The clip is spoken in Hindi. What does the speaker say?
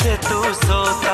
से तू सोता